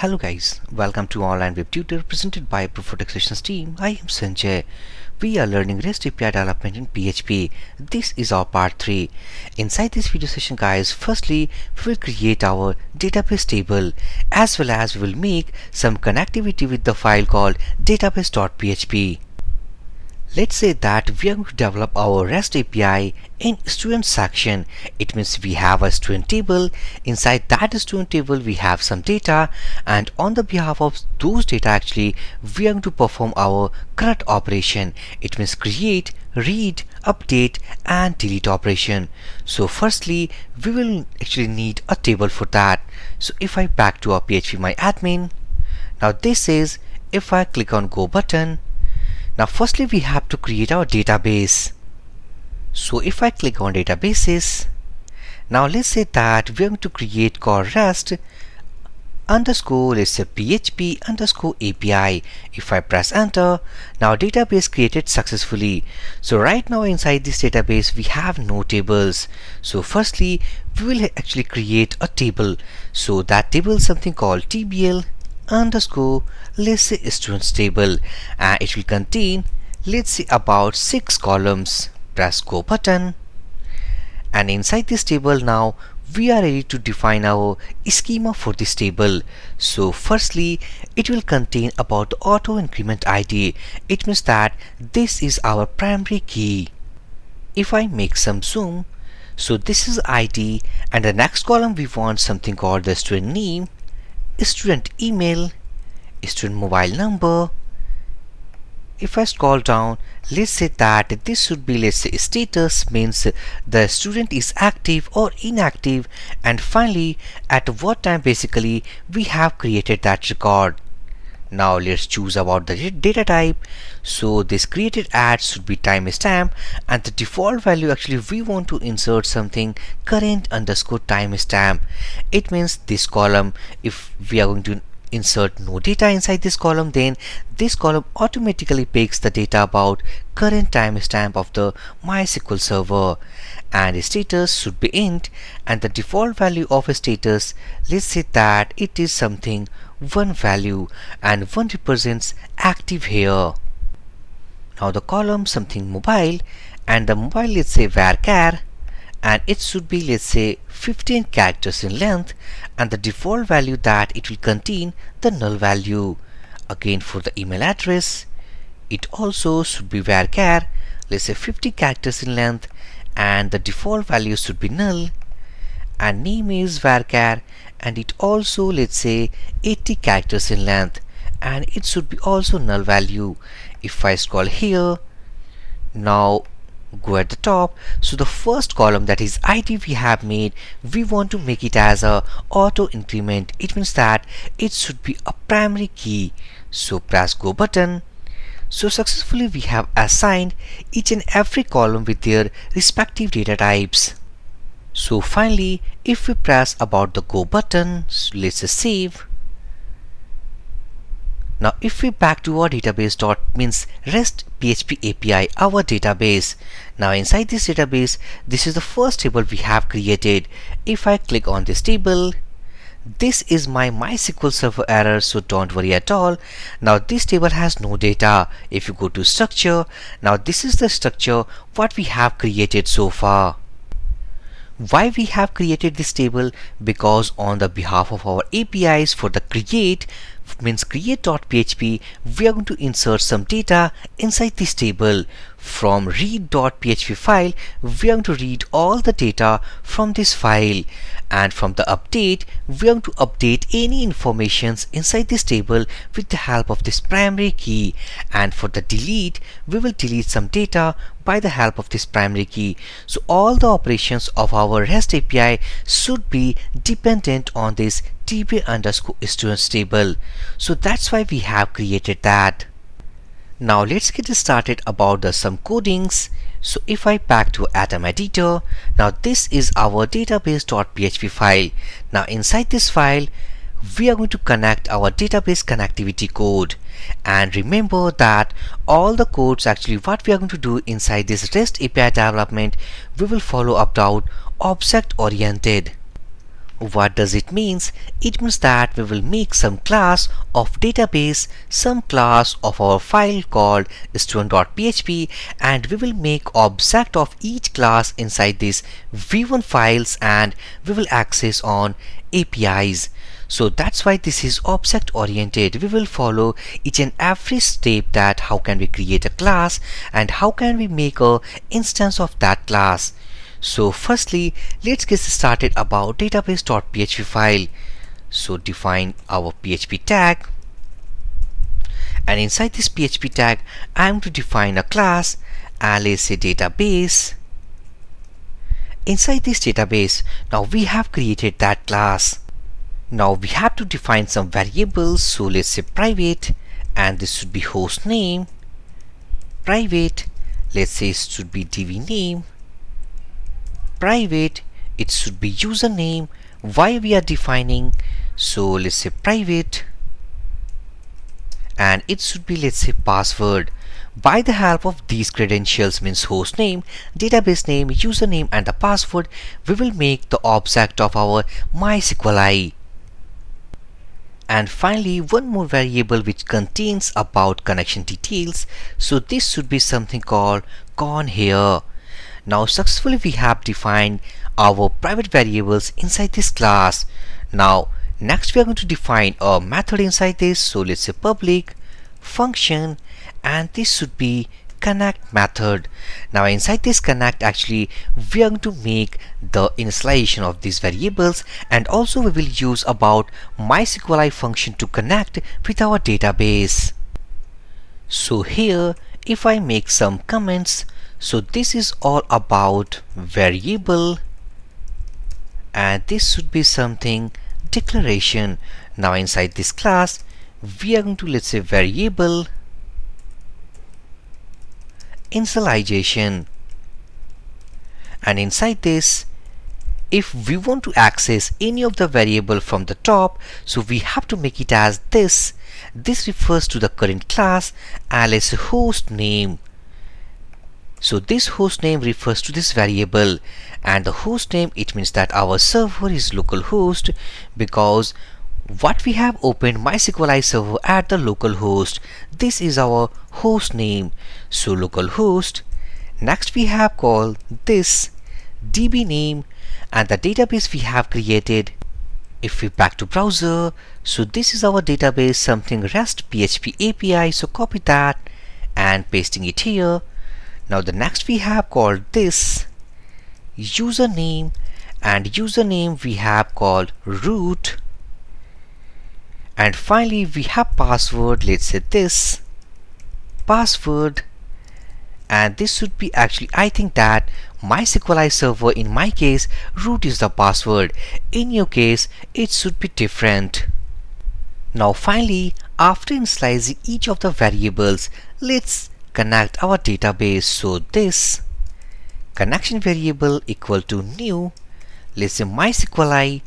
Hello guys, welcome to Online Web Tutor presented by Profotex Sessions team. I am Sanjay. We are learning REST API development in PHP. This is our part 3. Inside this video session guys, firstly we will create our database table as well as we will make some connectivity with the file called database.php. Let's say that we are going to develop our REST API in student section. It means we have a student table. Inside that student table, we have some data and on the behalf of those data actually, we are going to perform our CRUD operation. It means create, read, update and delete operation. So firstly, we will actually need a table for that. So if I back to our PHP my admin, now this is if I click on go button, now firstly we have to create our database. So if I click on databases, now let's say that we're going to create core rest underscore let's say php underscore api if i press enter now database created successfully. So right now inside this database we have no tables. So firstly we will actually create a table. So that table is something called tbl underscore let's say students table. And it will contain let's say about six columns. Press go button. And inside this table now we are ready to define our schema for this table. So firstly it will contain about the auto increment id it means that this is our primary key. If i make some zoom so this is id and the next column we want something called the student name student email, student mobile number. If I scroll down, let's say that this should be let's say status means the student is active or inactive and finally at what time basically we have created that record. Now let's choose about the data type. So this created add should be timestamp and the default value actually we want to insert something current underscore timestamp. It means this column if we are going to insert no data inside this column then this column automatically picks the data about current timestamp of the MySQL server and status should be int and the default value of a status let's say that it is something one value and one represents active here. Now the column something mobile and the mobile let's say var varchar and it should be let's say 15 characters in length and the default value that it will contain the null value. Again for the email address it also should be var varchar let's say 50 characters in length and the default value should be null and name is varchar and it also let's say 80 characters in length and it should be also null value. If I scroll here now go at the top. So the first column that is id we have made we want to make it as a auto increment. It means that it should be a primary key. So press go button. So successfully we have assigned each and every column with their respective data types so finally if we press about the go button let's save now if we back to our database dot means REST PHP API our database. Now inside this database this is the first table we have created. If I click on this table this is my MySQL server error so don't worry at all. Now this table has no data. If you go to structure now this is the structure what we have created so far why we have created this table? Because on the behalf of our APIs for the create means create.php we are going to insert some data inside this table. From read.php file we are going to read all the data from this file. And from the update we are going to update any informations inside this table with the help of this primary key. And for the delete we will delete some data by the help of this primary key. So all the operations of our REST API should be dependent on this db underscore students table so that's why we have created that. Now let's get started about the some codings. So if I back to Atom editor now this is our database.php file. Now inside this file we are going to connect our database connectivity code. And remember that all the codes actually what we are going to do inside this REST API development we will follow up down object oriented What does it means? It means that we will make some class of database, some class of our file called student.php and we will make object of each class inside this v1 files and we will access on APIs. So that's why this is object oriented. We will follow each and every step that how can we create a class and how can we make a instance of that class. So firstly, let's get started about database.php file. So define our PHP tag and inside this PHP tag, I'm to define a class and let's say database. Inside this database, now we have created that class. Now we have to define some variables. So let's say private and this should be host name. Private, let's say it should be db name private it should be username why we are defining. So let's say private and it should be let's say password. By the help of these credentials means host name database name username and the password we will make the object of our mysqli and finally one more variable which contains about connection details. So this should be something called con here now successfully we have defined our private variables inside this class. Now next we are going to define a method inside this. So let's say public function and this should be connect method. Now inside this connect actually we are going to make the initialization of these variables and also we will use about MySQLi function to connect with our database. So here if I make some comments so this is all about variable and this should be something declaration. Now inside this class we are going to let's say variable initialization. And inside this if we want to access any of the variable from the top so we have to make it as this. This refers to the current class alice host name so this host name refers to this variable and the host name it means that our server is localhost because what we have opened MySQLi server at the localhost this is our host name. So localhost next we have called this db name and the database we have created if we back to browser so this is our database something rest php api so copy that and pasting it here now the next we have called this username and username we have called root. And finally we have password. Let's say this password. And this should be actually I think that MySQLi server in my case root is the password. In your case it should be different. Now finally after initializing each of the variables let's connect our database so this. Connection variable equal to new. Let's say mysqli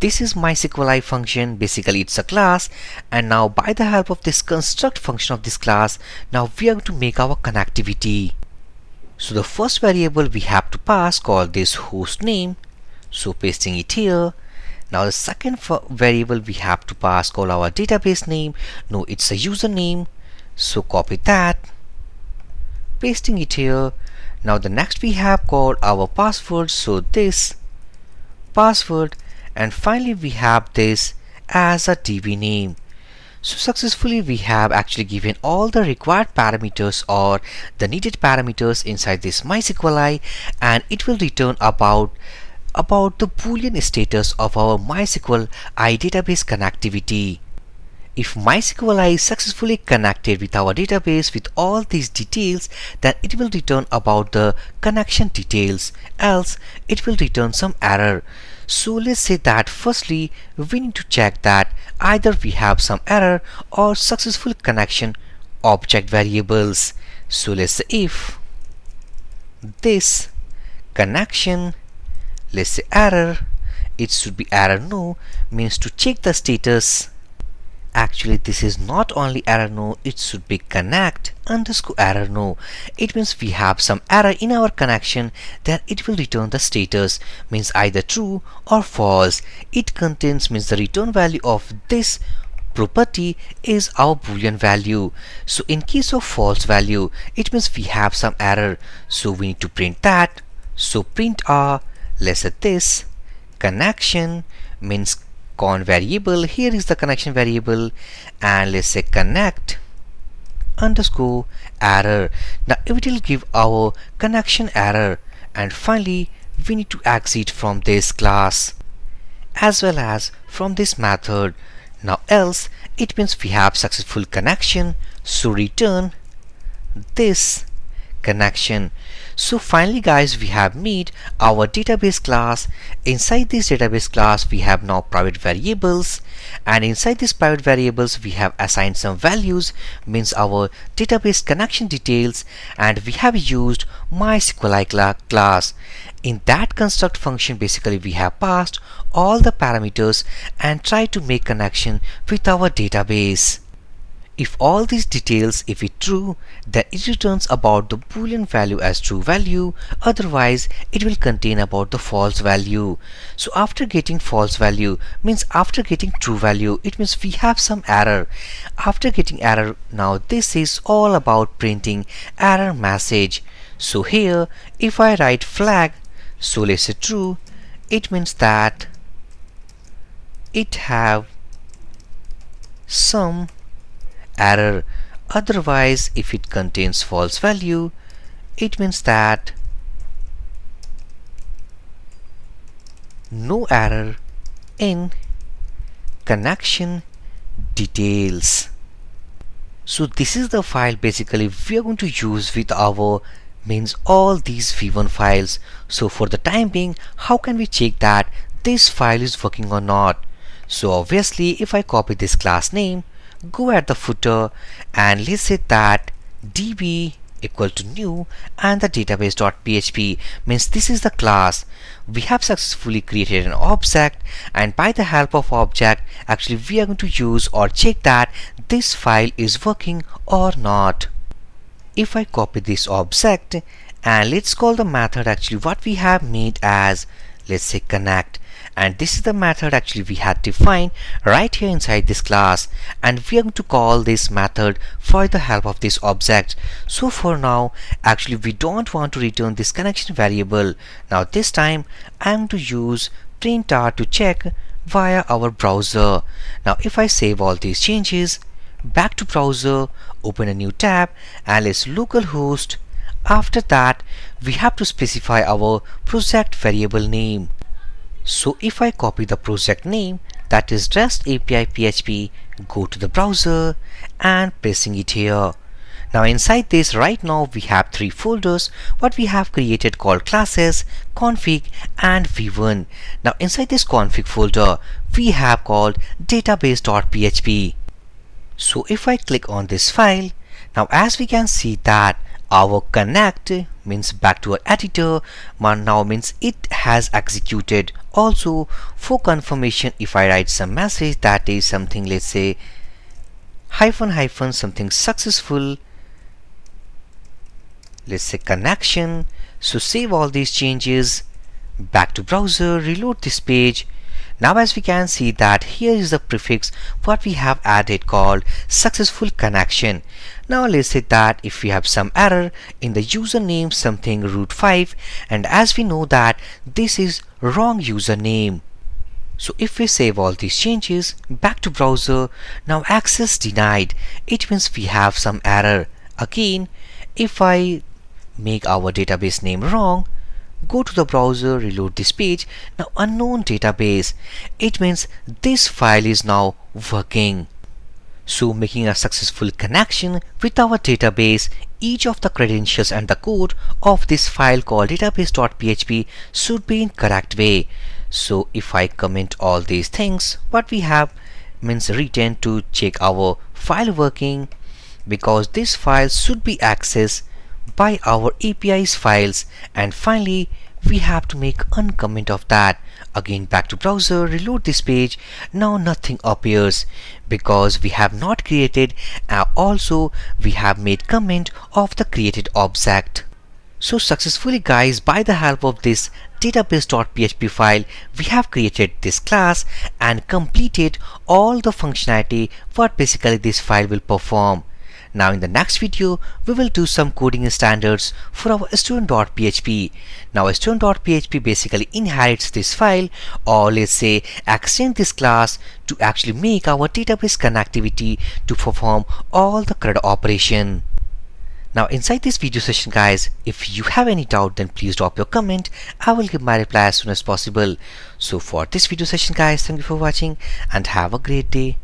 this is mysqli function. Basically it's a class. And now by the help of this construct function of this class now we are going to make our connectivity. So the first variable we have to pass called this host name. So pasting it here. Now the second variable we have to pass call our database name. No it's a username. So copy that pasting it here. Now the next we have called our password. So this password. And finally we have this as a db name. So successfully we have actually given all the required parameters or the needed parameters inside this MySQLi and it will return about about the boolean status of our MySQL i database connectivity if MySQLi is successfully connected with our database with all these details, then it will return about the connection details, else it will return some error. So let's say that firstly, we need to check that either we have some error or successful connection object variables. So let's say if this connection, let's say error, it should be error no, means to check the status actually this is not only error no it should be connect underscore error no it means we have some error in our connection then it will return the status means either true or false. It contains means the return value of this property is our boolean value. So in case of false value it means we have some error. So we need to print that. So print r let's say this connection means con variable. Here is the connection variable. And let's say connect underscore error. Now it will give our connection error and finally we need to exit from this class as well as from this method. Now else it means we have successful connection. So return this connection so finally guys we have made our database class. Inside this database class we have now private variables. And inside these private variables we have assigned some values means our database connection details. And we have used MySQLi class. In that construct function basically we have passed all the parameters and try to make connection with our database if all these details if it true then it returns about the boolean value as true value otherwise it will contain about the false value. So after getting false value means after getting true value it means we have some error. After getting error now this is all about printing error message. So here if I write flag so let's say true it means that it have some error. Otherwise if it contains false value it means that no error in connection details. So this is the file basically we are going to use with our means all these v1 files. So for the time being how can we check that this file is working or not? So obviously if I copy this class name go at the footer and let's say that db equal to new and the database.php means this is the class. We have successfully created an object and by the help of object actually we are going to use or check that this file is working or not. If I copy this object and let's call the method actually what we have made as let's say connect and this is the method actually we had defined right here inside this class. And we are going to call this method for the help of this object. So for now actually we don't want to return this connection variable. Now this time I'm going to use print r to check via our browser. Now if I save all these changes back to browser open a new tab and let's localhost. After that we have to specify our project variable name so if I copy the project name that is REST API PHP, go to the browser and pressing it here. Now inside this right now we have three folders what we have created called classes, config and v1. Now inside this config folder we have called database.php. So if I click on this file now as we can see that our connect means back to our editor now means it has executed also for confirmation if I write some message that is something let's say hyphen hyphen something successful let's say connection so save all these changes back to browser reload this page now as we can see that here is the prefix what we have added called successful connection. Now let's say that if we have some error in the username something root 5 and as we know that this is wrong username. So if we save all these changes back to browser. Now access denied. It means we have some error. Again if I make our database name wrong go to the browser reload this page. Now unknown database. It means this file is now working so making a successful connection with our database each of the credentials and the code of this file called database.php should be in correct way. So if I comment all these things what we have means return to check our file working because this file should be accessed by our API's files. And finally we have to make uncomment of that again back to browser reload this page now nothing appears because we have not created also we have made comment of the created object so successfully guys by the help of this database.php file we have created this class and completed all the functionality what basically this file will perform. Now in the next video we will do some coding standards for our student.php. Now student.php basically inherits this file or let's say extend this class to actually make our database connectivity to perform all the CRUD operation. Now inside this video session guys, if you have any doubt then please drop your comment. I will give my reply as soon as possible. So for this video session guys, thank you for watching and have a great day.